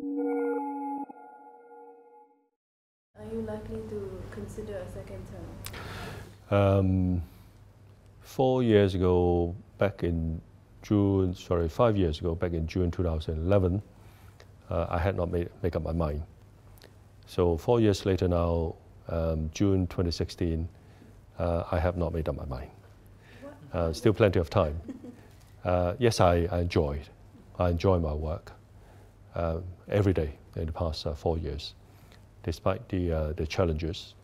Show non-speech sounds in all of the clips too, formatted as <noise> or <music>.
Are you likely to consider a second term? Um, four years ago, back in June, sorry, five years ago, back in June 2011, uh, I had not made, make up my mind. So four years later now, um, June 2016, uh, I have not made up my mind. Uh, still plenty of time. <laughs> Uh, yes, I, I enjoyed. I enjoy my work every day in the past uh, four years, despite the, uh, the challenges.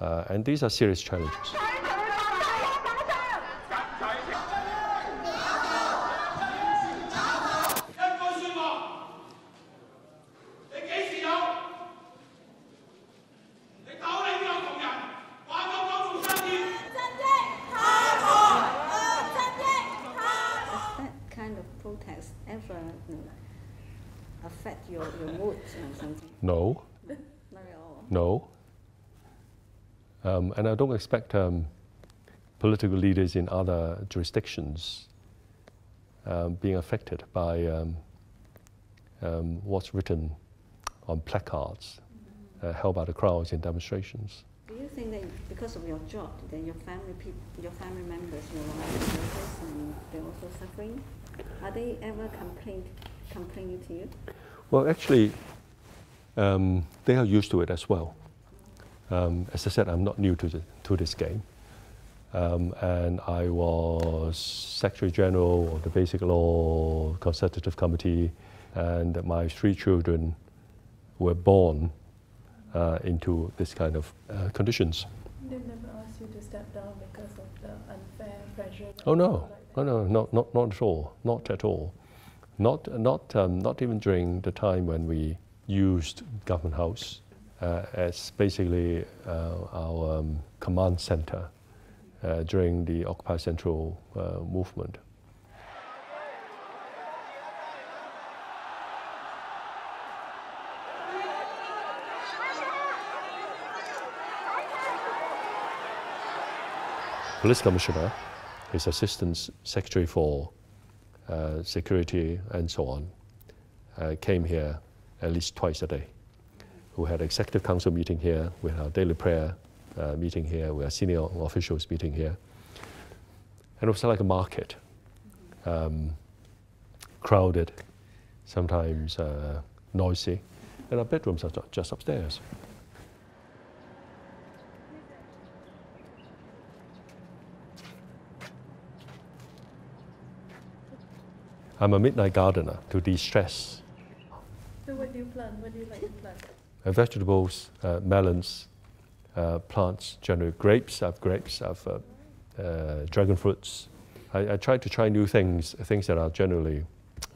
and these are serious challenges. Affect your, your mood or something? No. <laughs> Not at all. No. Um, and I don't expect um, political leaders in other jurisdictions um, being affected by um, um, what's written on placards uh, held by the crowds in demonstrations. Do you think that because of your job, that your family, people, your family members, your relatives, they're also suffering? Are they ever complained complaining to you? Well, actually, um, they are used to it as well. Um, as I said, I'm not new to, the, to this game. Um, and I was Secretary General of the Basic Law Consultative Committee, and my three children were born uh, into this kind of uh, conditions. They never asked you to step down because of the unfair pressure? Oh no, like oh, no, not, not, not at all, not at all. Not, not, um, not even during the time when we used Government House uh, as basically uh, our um, command center uh, during the Occupy Central uh, movement. Police Commissioner, his Assistant Secretary for uh, security and so on, uh, came here at least twice a day. We had executive council meeting here, we had our daily prayer uh, meeting here, we had senior officials meeting here. And it was like a market, um, crowded, sometimes uh, noisy, and our bedrooms are just upstairs. I'm a midnight gardener to de-stress. So what do you plant? What do you like to plant? Uh, vegetables, uh, melons, uh, plants, generally grapes. I have grapes. I have uh, uh, dragon fruits. I, I, try to try new things, things that are generally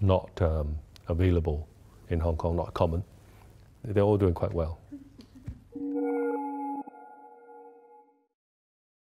not um, available in Hong Kong, not common. They're all doing quite well.